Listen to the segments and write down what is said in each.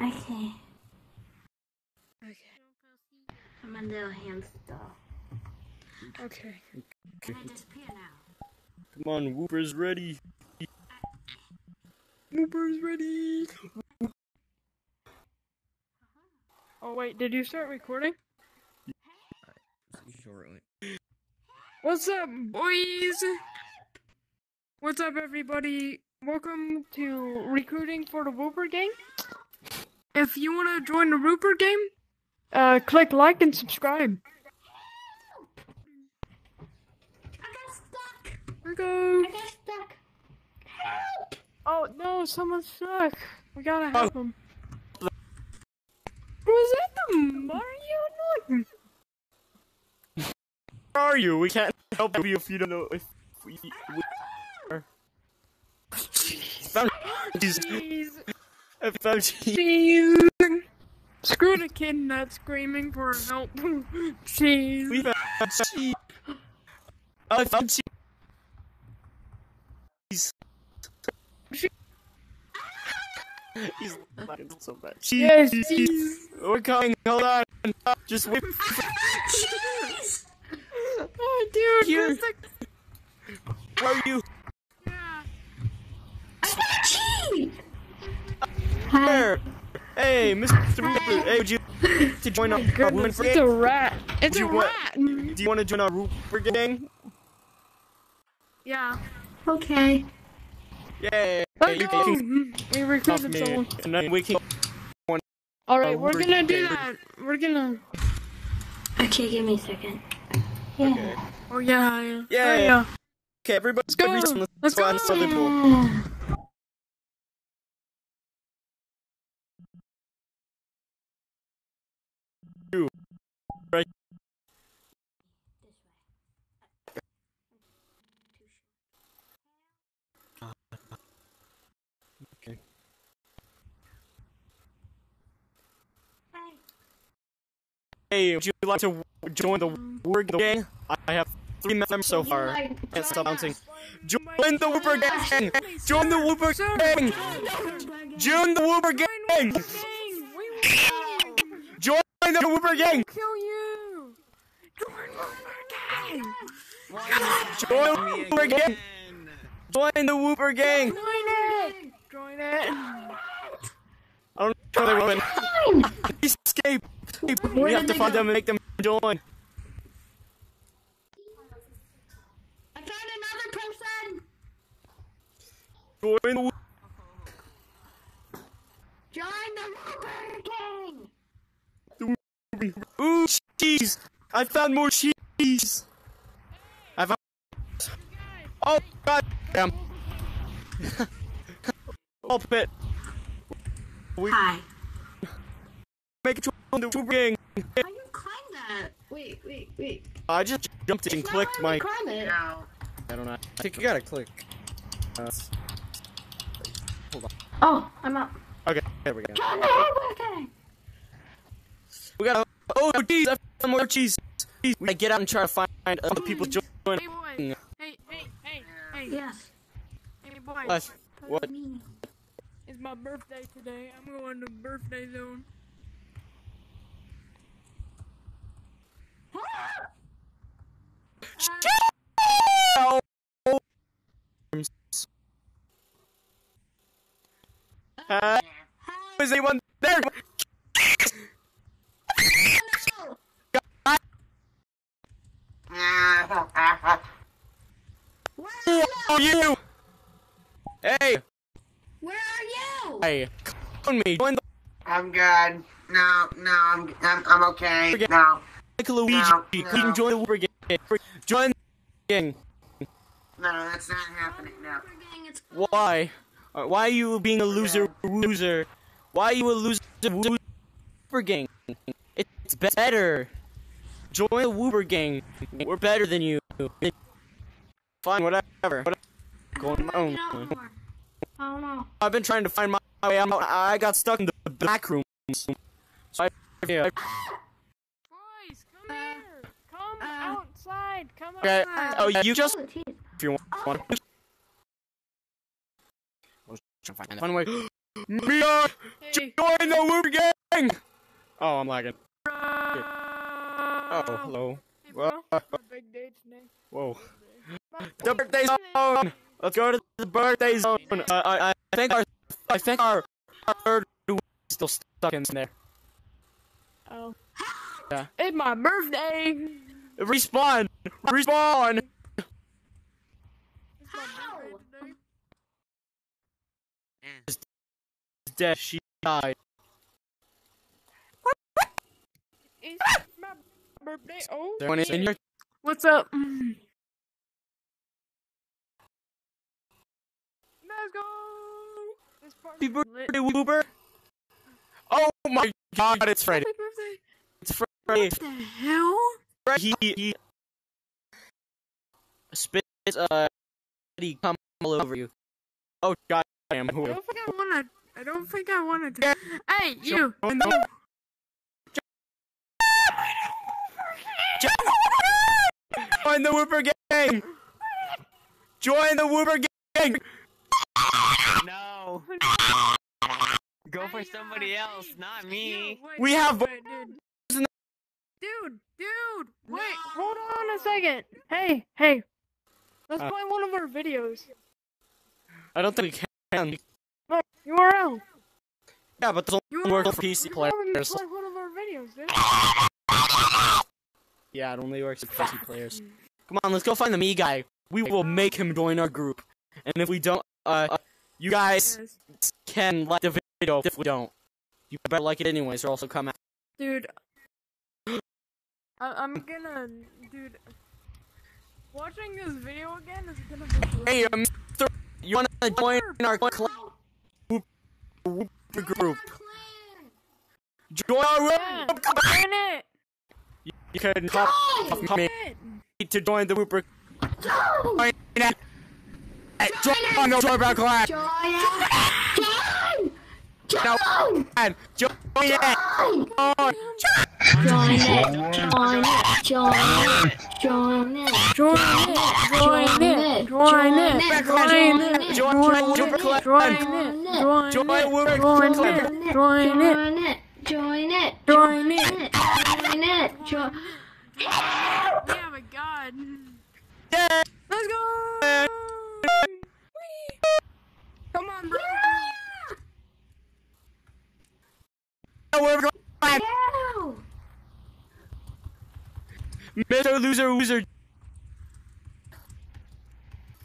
Okay. Okay. I'm a little hamster. Okay. Can I disappear now? Come on, Wooper's ready. Wooper's ready. Oh wait, did you start recording? Shortly. What's up, boys? What's up, everybody? Welcome to recruiting for the Wooper Gang. If you want to join the Wooper game, uh, click like and subscribe. I got stuck! Here we go. I got stuck! Help! Oh no, someone's stuck. We gotta help him. Was that the Mario noise? Where are you? We can't help you if you don't know if we, we are. Found cheese. Jeez. I found cheese. Screw the kid that's screaming for help. Jeez. We found cheese. I found cheese. He's laughing so bad. Cheese. Yes, cheese. We're coming. Hold on. Just wait. Jeez! Oh, dude. Here. Where are you? yeah. I got cheese! Hi. There. Hey, Mr. Ripper. Hey, would you like to join our Women Goodness, for it's a rat. It's Do a you want- rat. Do you want to join our Rooper gang? Yeah. Okay. Yay! Let's you go. can We off recruited me, someone. and then we can. Alright, Uh, we're gonna do that. We're gonna. Okay, give me a second. Yeah. Oh yeah, yeah. Yeah. Oh, yeah. Okay, everybody, Let's go. reach on the Let's go. Hey, would you like to join the Word gang? I have three members so oh far. Can't stop bouncing. Join the Wooper gang! Join the Wooper gang! Join the Wooper gang! Join the Wooper gang! kill you. Join the gang. Join the Wooper gang! Join the Wooper gang! Join it. Join it. I don't know they will win. Please escape! escape. We have to find them and make them join. I found another person! Join the Join the Wooper Gang! Ooh, cheese! I found more cheese! I found. Oh, god damn! oh, pit! We Hi. make it to the Wooper gang! How you climb that? Wait, wait, wait. I just jumped and It's not clicked letting me my. climb it. I don't know. I think you gotta click. Uh, hold on. Oh, I'm up. Okay, there we go. Join the Wooper Gang! We got. a Oh, cheese! I found more cheese! Cheese. We gotta get out and try to find other people join. Hey boy. Hey, hey, hey, hey. Yes. Hey boy. What? What? Me. It's my birthday today. I'm going to birthday zone. Oh. Uh, is anyone there? Where Who are you? are you? Hey, Where are you? Hey, join me. Join the I'm good. No, no, I'm I'm, I'm okay. No, like Luigi. No, You no. can join the Wooper gang. Join the gang. no, that's not happening. No. Wooper Gang, it's Why? Uh, Why are you being a loser? Loser? Why are you a loser? Wooper gang. It's better. Join the Wooper gang. We're better than you. Fine, whatever. Whatever. Going my own. Get out more. I don't know. I've been trying to find my way out. I got stuck in the back room. So I, yeah, Boys, come here. Come outside. Come okay. outside. Oh, you just Oh, if you want. want. Fun way. Mia, Hey. join the Wooper gang. Oh, I'm lagging. Oh, Oh, hello. Hey, bro. Whoa. Big day today. Whoa. The birthday zone. Let's go to the birthday zone. Uh, I, I think our, I think our, our third is still stuck in there. Oh. Yeah. It's my birthday. Respawn! Respawn! It's my birthday today. Dead. She died. It's my birthday. Oh. There one in here. What's up? Let's go. Happy birthday, Wooper! Oh my god, it's. Happy birthday. It's Freddy. What the hell? He, he spits, uh, Freddy come all over you. Oh god damn. I don't think I wanna. I don't think I wanna. Do- hey, you. Join and you. join the Wooper gang! Join the Wooper gang! No. Go for Hey, somebody uh, else, hey, not you, me. wait, We have wait, dude. Dude, dude, wait, hold on a second. Hey, hey. Let's Uh. play one of our videos. I don't think we can. Look, URL. Yeah, but there's only work for PC URL, players. Play one of our videos, dude. Yeah, it only works for PC players. Come on, let's go find the me guy. We will make him join our group. And if we don't, uh, you guys Yes. can like the video if we don't. You better like it anyways, or also come out. Dude. I- I'm gonna, dude. Watching this video again is gonna be. Hey, um. You wanna join our cl- whoop, whoop group? Join our Yeah, group! join it. You can call me to join the Wooper. Join it! Hey, Join the Wooper clan! Join it! Join! No, Join! and join it! Join! Join it! Join it! Join it! Join it! Join it. Join it. Join it. Join it. Join Join Wooper it. clan! Join it. Join Join it. Wooper Join clan! it. Join it. Join it! Join it. Join it! Join Yeah, my God. Yeah! Let's go. Come on, bro. Wooper clan! it! Mr. Loser Loser!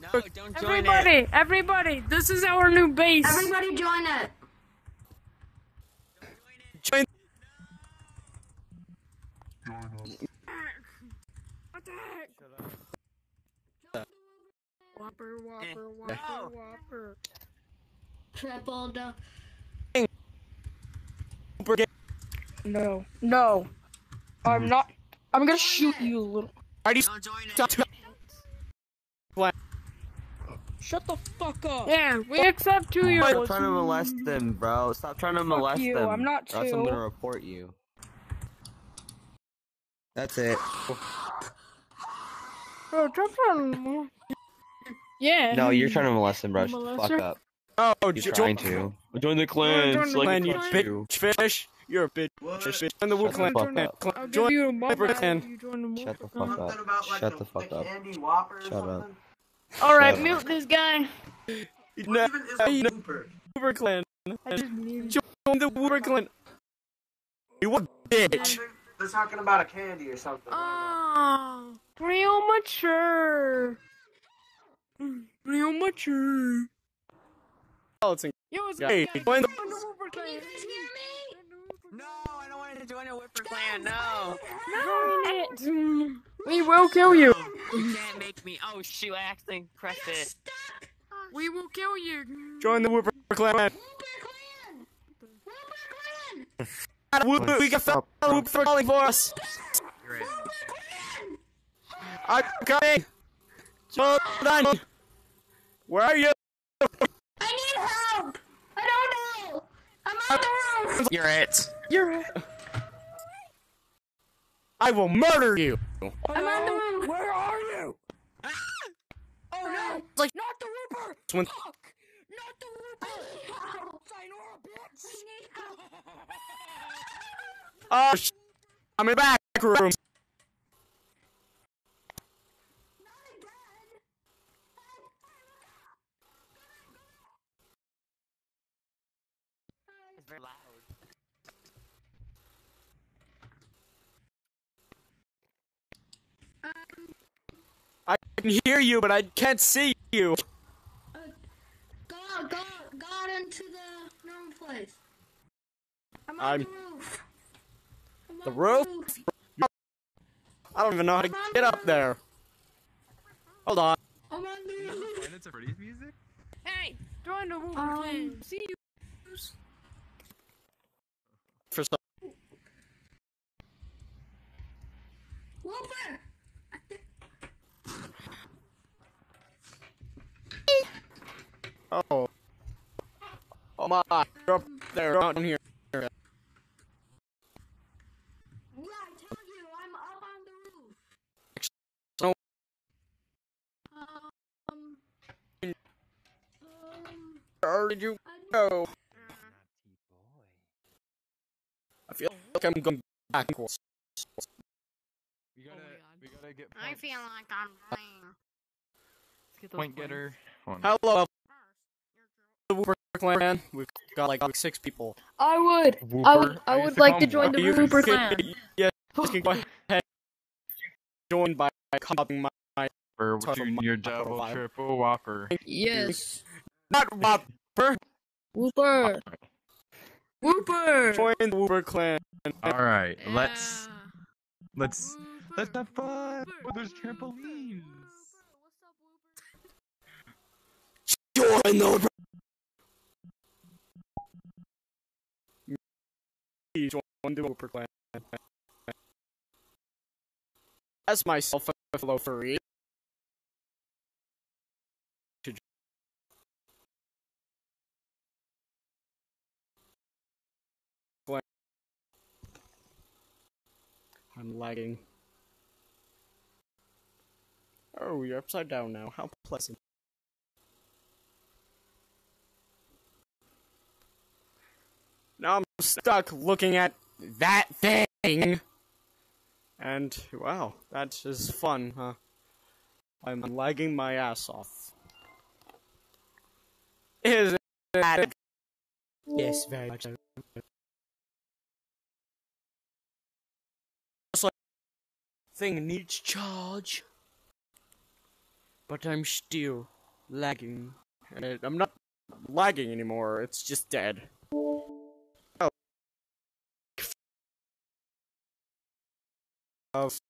No, don't join it. Everybody, everybody, this is our new base. Everybody join it! Join it. Attack. Whopper, whopper, eh. whopper, No. whopper. Triple the No, no. I'm hmm. not. I'm gonna shoot you, little. Already Don't join it. Shut the fuck up. Yeah, we accept two year olds. Stop olds. trying to molest them, bro. Stop trying to molest you, them. I'm not or else I'm two. gonna report you. That's it. Bro, drop on. Yeah. No, you're trying to molest them, bro. Shut the fuck up. Oh, You're jo- trying to. Join the clan. join the so I Clan, you touch bitch you. fish. You're a bitch fish. Join the Woo Shut the clan. Clan- I'll Join you a clan. if you join the Shut the fuck clan. up. like Shut a, the fuck up. Candy Whopper or Shut up. Alright, mute this guy. No, What even is a you know, Whooper? Wooper clan. I just muted. Join the Wooper clan. You what bitch? They're talking about a candy or something. Oh, real mature. Real mature. It's in- Yo, what's Hey, up, guys? join the- Join the Wooper clan. No, I don't want to join a Whipper clan. No. No. Join it. We will kill you. You can't make me. Oh shoot! I accidentally pressed it. We will kill you. Join the Wooper clan. Whipper clan. Wooper, we got fellow Wooper calling for us. I'm coming. Hold on. Where are you? I help! I don't know! I'm on the roof! You're it. You're. It. I will murder you. I'm on the roof! Where are you? Ah! Oh no! It's Like- Not the Wooper. When- Fuck. Not the Wooper. Sign need help. Oh, sh- I'm in the back room. Not again. It's very loud. Um, I can hear you, but I can't see you. uh, got, got, got into the normal place. I'm on I'm- the roof. I'm The on roof? I don't even know how to get up there. Hold on. I'm on the roof. And it's a Freddy's music? Hey, join the Wooper Um, clan. See you. For some, Wooper! Oh. Oh my, you're up there, down here. Yeah, I told you, I'm up on the roof. So- Um, um, Where did you go? I feel like I'm going backwards. We gotta, we gotta get I feel like I'm playing. point getter. Hello, the Wooper clan. We've got like six people. I would. I would. I would to like to join the Wooper clan. Yes, you can go ahead. Join by copying my Whopper, Total Junior, double, vibe. triple, Whopper. Yes. not Whopper. Wooper. Wooper. Join the Wooper clan. All right, let's let's let's have fun. Wooper. Oh, there's trampolines. Join the Wooper clan. As myself, a fellow furry. I'm lagging. Oh, you're upside down now. How pleasant. Now I'm stuck looking at that thing. And wow, that is fun, huh? I'm lagging my ass off. Is that? Yes, very much. so. Like thing needs charge, but I'm still lagging. And I'm not lagging anymore. It's just dead. Of